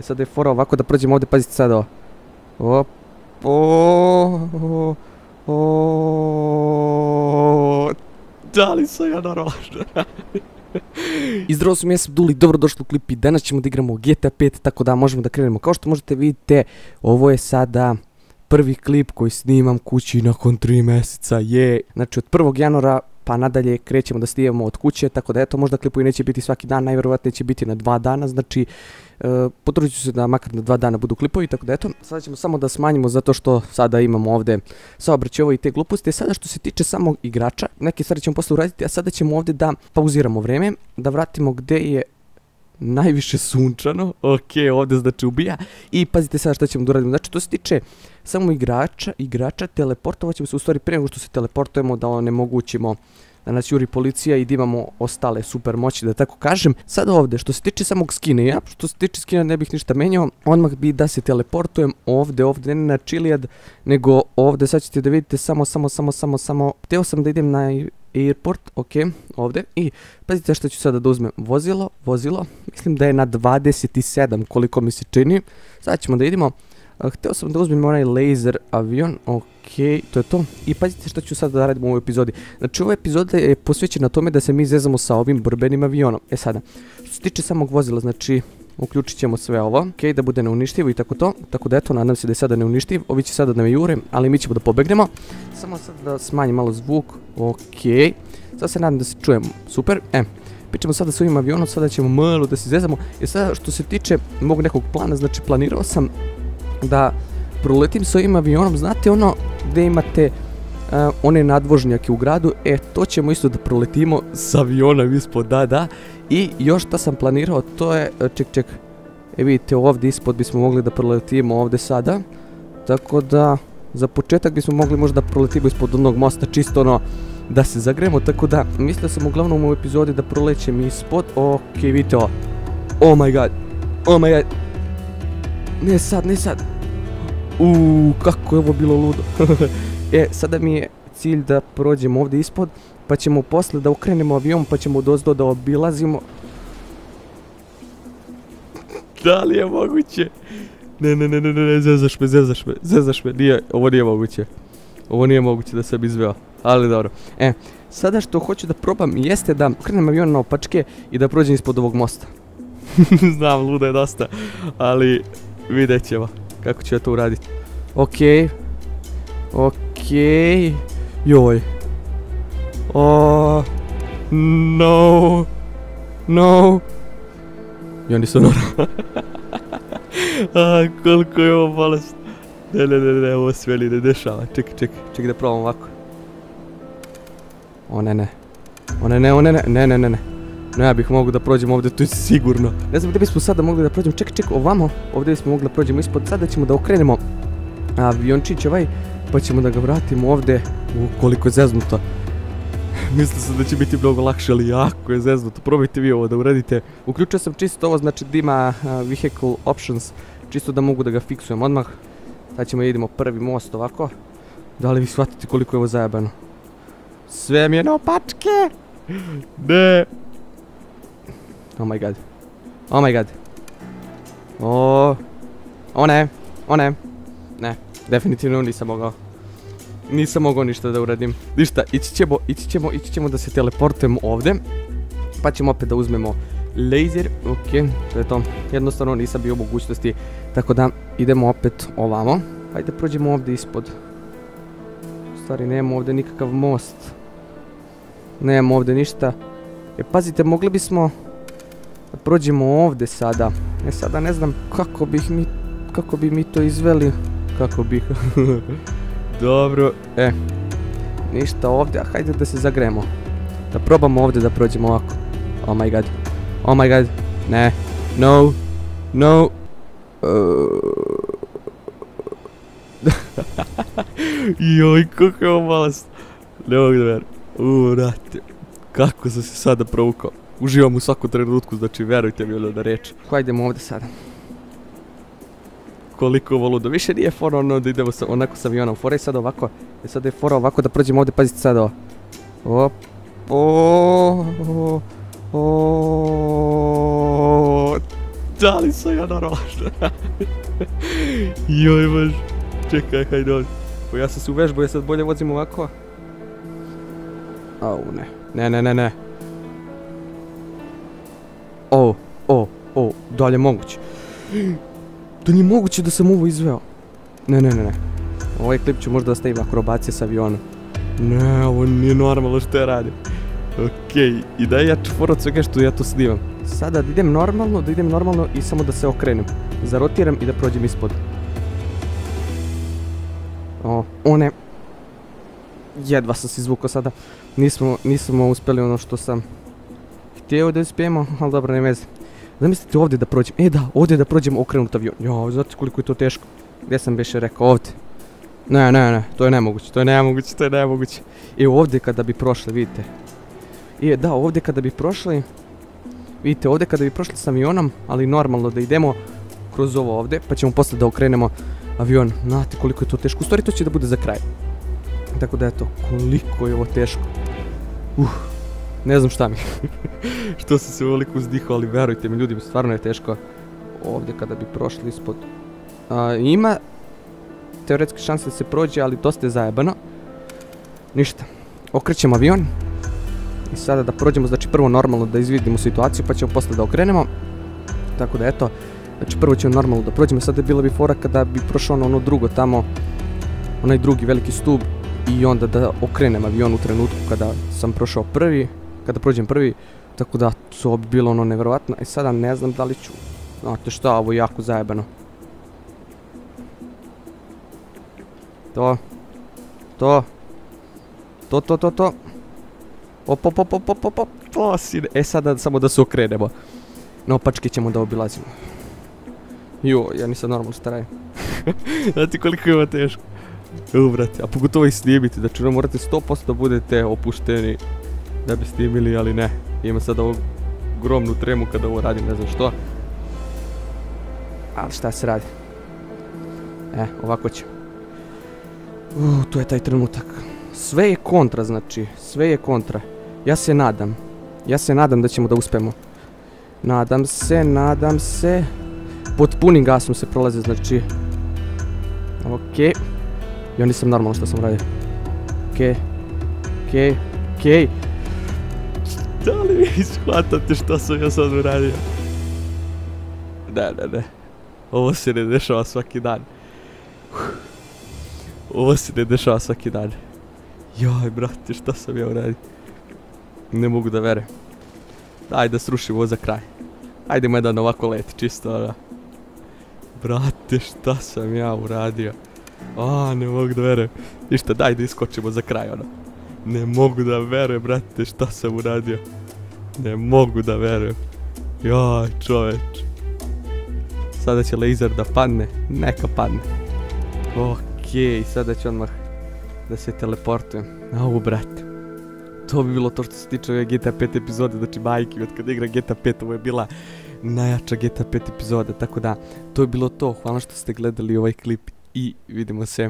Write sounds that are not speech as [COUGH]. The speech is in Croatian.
I sada je fora ovako da prođemo ovdje, pazite sad ovo. Op, o, o, da li sam ja naročno? [LAUGHS] I zdravo sam, ja sam Duli, dobrodošli u klip i danas ćemo da igramo GTA 5, tako da možemo da krenemo. Kao što možete vidite, ovo je sada prvi klip koji snimam kući nakon 3 mjeseca, je. Znači od 1. januara pa nadalje krećemo da snimamo od kuće, tako da eto možda klipovi neće biti svaki dan, najvjerojatnije će biti na dva dana, znači e, potrudit ću se da makar na dva dana budu klipovi, tako da eto, sada ćemo samo da smanjimo zato što sada imamo ovdje saobraćaj i te gluposti. Sada što se tiče samog igrača, neke stvari ćemo posle uraditi, a sada ćemo ovdje da pauziramo vreme, da vratimo gdje je najviše sunčano, ok, ovdje znači ubija. I pazite sada što ćemo da uradimo, znači to se tiče samo igrača, igrača teleportovat ćemo se u stvari prije nego što se teleportujemo da onemogućimo da nas juri policija i da imamo ostale super moći da tako kažem. Sad ovdje što se tiče samog skina, ja što se tiče skina ne bih ništa menjao, odmah bi da se teleportujem ovdje, ovdje ne na Chiliad, nego ovdje sad ćete da vidite samo, samo, samo, samo, samo, htio sam da idem na airport, ok, ovdje, i pazite što ću sada da uzmem, vozilo, vozilo, mislim da je na 27 koliko mi se čini, sad ćemo da idemo, Htio sam da uzmem onaj laser avion, ok, to je to. I pazite što ću sad da radim u ovoj epizodi. Znači ova epizoda je posvećena tome da se mi zezamo sa ovim borbenim avionom. E sada, što se tiče samog vozila, znači uključit ćemo sve ovo, ok, da bude neuništivo i tako to. Tako da eto, nadam se da je sada neuništiv. Ovi će sada da me jure, ali mi ćemo da pobegnemo. Samo sad da smanjim malo zvuk, ok. Sad se nadam da se čujemo, super, e. Pričamo sada s ovim avionom, sada ćemo malo da se zezamo. E sada što se tiče mog nekog plana, znači planirao sam da proletim s ovim avionom, znate ono gdje imate e, one nadvožnjake u gradu, e to ćemo isto da proletimo s avionom ispod, da, da. I još što sam planirao, to je, e, ček, ček, e vidite ovdje ispod bismo mogli da proletimo ovdje sada. Tako da, za početak bismo mogli možda proletimo ispod onog mosta, čisto ono, da se zagremo, tako da, mislio sam uglavnom u epizodi da prolećem ispod, ok, vidite ovo, oh my god, oh my god, ne sad, ne sad. Uuu, kako je ovo bilo ludo. [LAUGHS] e, sada mi je cilj da prođemo ovdje ispod, pa ćemo posle da okrenemo avion, pa ćemo dozdo da obilazimo. Da li je moguće? Ne, ne, ne, ne, ne, zezaš me, zezaš me, zezaš me, nije, ovo nije moguće. Ovo nije moguće da sam izveo, ali dobro. E, sada što hoću da probam jeste da okrenem avion na opačke i da prođem ispod ovog mosta. [LAUGHS] Znam, luda je dosta, ali Vidjet ćemo kako ću ja to uraditi. Okej. Okej. Joj. O. No. No. I oni su [LAUGHS] normalno. Koliko je ovo bolest. Ne, ne, ne, ne, ovo sve li ne dešava. Čekaj, čekaj, čekaj da probam ovako. O ne, ne. O ne, ne, o ne, ne, ne, ne, ne. No ja bih mogao da prođem ovdje, to je sigurno. Ne znam gdje bismo sada mogli da prođemo, čekaj, čekaj, ovamo, ovdje bismo mogli da prođemo ispod, sada ćemo da okrenemo aviončić ovaj, pa ćemo da ga vratimo ovdje, u koliko je zeznuto. [LAUGHS] Mislio sam da će biti mnogo lakše, ali jako je zeznuto, probajte vi ovo da uradite. Uključio sam čisto ovo, znači da ima vehicle options, čisto da mogu da ga fiksujem odmah. Sad ćemo idemo prvi most ovako. Da li vi shvatite koliko je ovo zajebano? Sve mi je na opačke! [LAUGHS] Ne! Oh my god. Oh my god. O, o ne, o ne. Ne, definitivno nisam mogao. Nisam mogao ništa da uradim. Ništa, ići ćemo, ići ćemo, ići ćemo da se teleportujemo ovdje. Pa ćemo opet da uzmemo laser, ok, to je to. Jednostavno nisam bio u mogućnosti, tako da idemo opet ovamo. Hajde prođemo ovdje ispod. U stvari nemamo ovdje nikakav most. Nemamo ovdje ništa. E pazite, mogli bismo da prođemo ovdje sada. E sada ne znam kako bih mi, kako bi mi to izveli. Kako bih. [LAUGHS] Dobro, e. Ništa ovdje, a hajde da se zagremo. Da probamo ovdje da prođemo ovako. Oh my god. Oh my god. Ne. No. No. [LAUGHS] Joj, kako je ovo malast. Ne mogu da. Uuu, Kako sam se sada provukao uživam u svakom trenutku, znači verujte mi ono da reći. idemo ovdje sada. Koliko ovo ludo. Više nije fora ono da idemo sa, onako sa avionom. Fora je sad ovako. Je sad je fora ovako da prođemo ovdje, pazite sad ovo. Op. O, o, Da li sam ja normalno? [LAUGHS] Joj baš. Čekaj, hajde ovdje. Pa ja sam se uvežbao, ja sad bolje vozim ovako. Au, ne. Ne, ne, ne, ne. O, o, o, dalje moguće. Da nije moguće da sam ovo izveo. Ne, ne, ne, ne. Ovaj klip ću možda stavim akrobacije s avionom. Ne, ovo nije normalno što ja radim. Okej, i da ja ću od svega što ja to snimam. Sada da idem normalno, da idem normalno i samo da se okrenem. Zarotiram i da prođem ispod. O, one... Jedva sam se izvukao sada. Nismo, nismo uspjeli ono što sam htio da uspijemo, ali dobro, ne veze. Zamislite ovdje da prođem, e da, ovdje da prođem okrenut avion. Jo, znate koliko je to teško. Gdje sam beše rekao, ovdje. Ne, ne, ne, to je nemoguće, to je nemoguće, to je nemoguće. I ovdje kada bi prošli, vidite. I da, ovdje kada bi prošli, vidite, ovdje kada bi prošli s avionom, ali normalno da idemo kroz ovo ovdje, pa ćemo poslije da okrenemo avion. Znate koliko je to teško, u stvari to će da bude za kraj. Tako da eto, koliko je ovo teško. Uh, ne znam šta mi. [LAUGHS] što sam se ovoliko uzdihao, ali verujte mi ljudi, stvarno je teško. Ovdje kada bi prošli ispod. ima teoretske šanse da se prođe, ali dosta je zajebano. Ništa. Okrećemo avion. I sada da prođemo, znači prvo normalno da izvidimo situaciju, pa ćemo posle da okrenemo. Tako da eto, znači prvo ćemo normalno da prođemo, sada bila bi fora kada bi prošao ono, ono drugo tamo, onaj drugi veliki stub i onda da okrenem avion u trenutku kada sam prošao prvi, kada prođem prvi, tako da to bi bilo ono nevjerojatno. I sada ne znam da li ću, znate šta, ovo je jako zajebano. To. To. To, to, to, to. Op, op, op, op, op, op, to sine. E sada samo da se okrenemo. No, pačke ćemo da obilazimo. Jo, ja nisam normalno staraj. [LAUGHS] Znate koliko ovo teško. U, brate, a pogotovo i snimiti, znači ne morate 100% da budete opušteni da bi snimili, ali ne. Ima sad ovu gromnu tremu kada ovo radim, ne znam što. Ali šta se radi? E, ovako će. Uh, to je taj trenutak. Sve je kontra, znači. Sve je kontra. Ja se nadam. Ja se nadam da ćemo da uspemo. Nadam se, nadam se. Pod punim gasom se prolaze, znači. Okej. Ja nisam normalno što sam radio. Okej. Okej. Okej. Da li vi shvatate što sam ja sad uradio? Ne, ne, ne. Ovo se ne dešava svaki dan. Ovo se ne dešava svaki dan. Joj, brate, šta sam ja uradio? Ne mogu da vere. Ajde da srušim ovo za kraj. Ajdemo jedan ovako leti, čisto ono. Brate, šta sam ja uradio? A, ne mogu da verujem. Ništa, daj da iskočimo za kraj, ono. Ne mogu da verujem, brate, šta sam uradio. Ne mogu da verujem. Joj, čoveč. Sada će laser da padne. Neka padne. Okej, sada će odmah da se teleportujem. Au, brate. To bi bilo to što se tiče ove GTA 5 epizode, znači majke, od kada igra GTA 5, ovo je bila najjača GTA 5 epizoda, tako da to je bilo to. Hvala što ste gledali ovaj klip i vidimo se